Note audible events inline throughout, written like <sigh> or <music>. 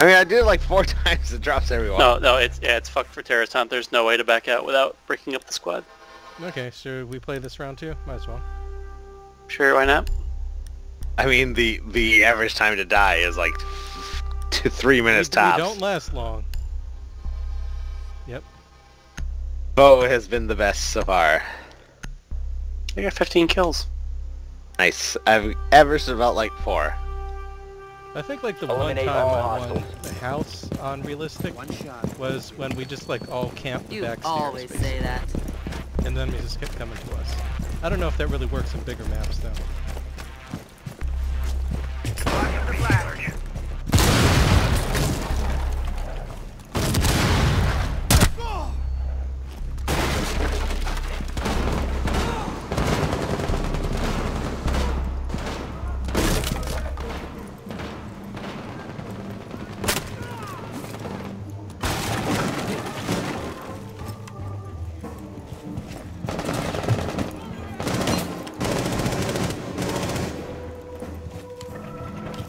I mean, I did it like four <laughs> times. It drops everyone. No, no, it's yeah, it's fucked for terrorist hunt. There's no way to back out without breaking up the squad. Okay, should we play this round too? Might as well. Sure, why not? I mean, the the average time to die is like two, three minutes we, tops. We don't last long. Yep. Bo has been the best so far. I got 15 kills. Nice. I've ever about like four. I think like the Eliminate one time I won the house on realistic One shot. was when we just like all camped You backstairs, always basically. say that. and then we just kept coming to us. I don't know if that really works in bigger maps though.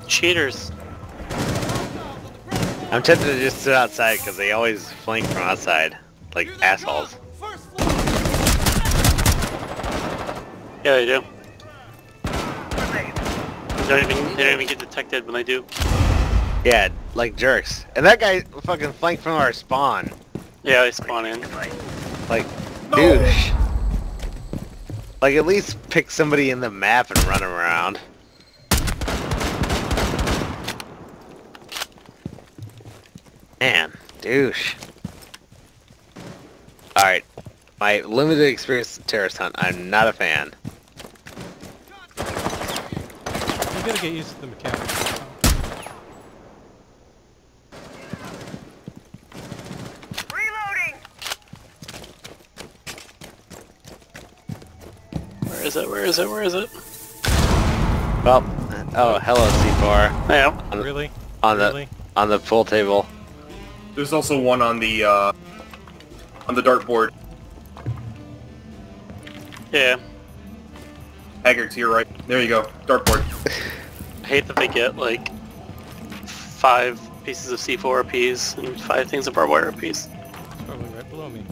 Cheaters. I'm tempted to just sit outside because they always flank from outside, like assholes. Yeah, they do. They don't even they don't even get detected when they do. Yeah, like jerks. And that guy fucking flanked from our spawn. Yeah, they spawn in. Like, douche. Like, at least pick somebody in the map and run around. Man, douche. Alright. My limited experience with terrorist hunt, I'm not a fan. You gotta get used to the mechanics. Is it? Where is it? Where is it? Well, oh, hello C4. Yeah. On the, Really? on the, really? on the pool table. There's also one on the uh, on the dartboard. Yeah. Haggard to your right. There you go. Dartboard. I hate that they get like five pieces of C4 apiece and five things of barbed wire apiece. It's probably right below me.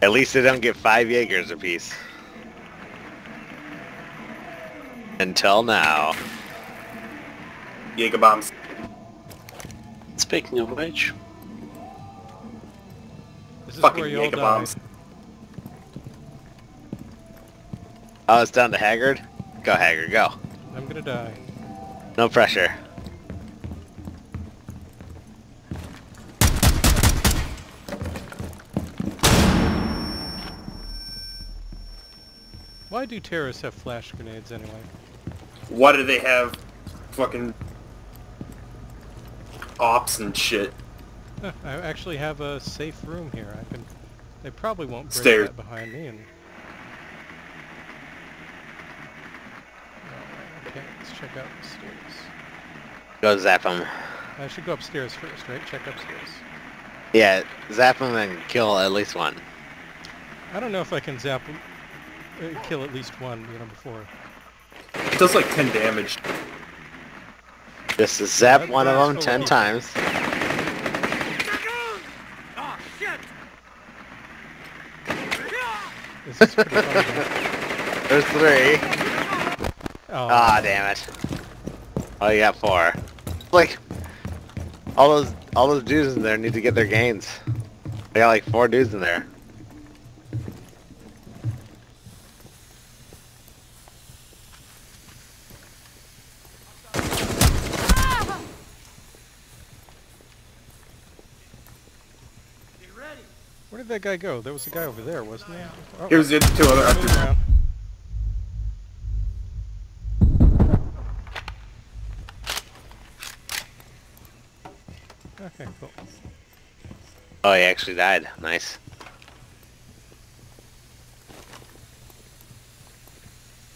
At least they don't get five Jaegers apiece. Until now. Jaeger bombs. Speaking of which, This is Fucking where Jaeger bombs. Oh, it's down to Haggard? Go Haggard, go. I'm gonna die. No pressure. Why do terrorists have flash grenades anyway? Why do they have fucking ops and shit? I actually have a safe room here. I can. They probably won't break Stairs. that behind me. And Oh, okay, let's check out the stairs. Go zap him. I should go upstairs first, right? Check upstairs. Yeah, zap him and kill at least one. I don't know if I can zap, uh, <laughs> kill at least one, you know, before. It does like 10 damage. Just zap That- one of them ten way. times. This is pretty funny. <laughs> There's three. Oh, Ah, damn it. Oh, you got four. Like, all those all those dudes in there need to get their gains. They got like four dudes in there. Where did that guy go? There was a guy over there, wasn't there? Oh, Here's the two other moving actors. Oh, around. Okay, cool. Oh, he actually died. Nice.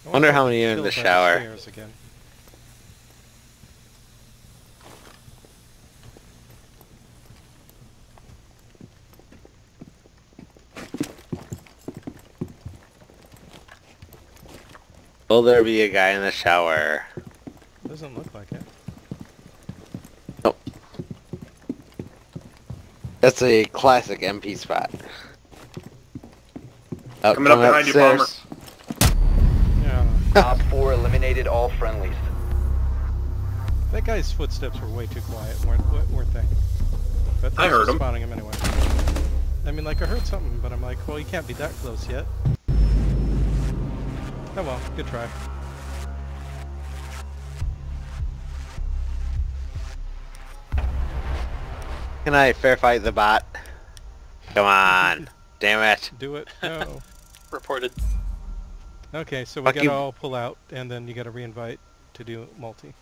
I Wonder how many are in the shower. again. Will there be a guy in the shower? Doesn't look like it. Nope. That's a classic MP spot. Oh, coming, coming up behind upstairs. you, Palmer. Yeah. Top four eliminated all friendlies. That guy's footsteps were way too quiet, weren't weren't they? But I heard him. Spotting him anyway. I mean, like I heard something, but I'm like, well, you can't be that close yet. Oh well, good try. Can I fair fight the bot? Come on. <laughs> Damn it. Do it. No. <laughs> Reported. okay, so we Fuck gotta you. all pull out, and then you gotta reinvite to do multi.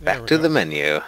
There Back to go. the menu.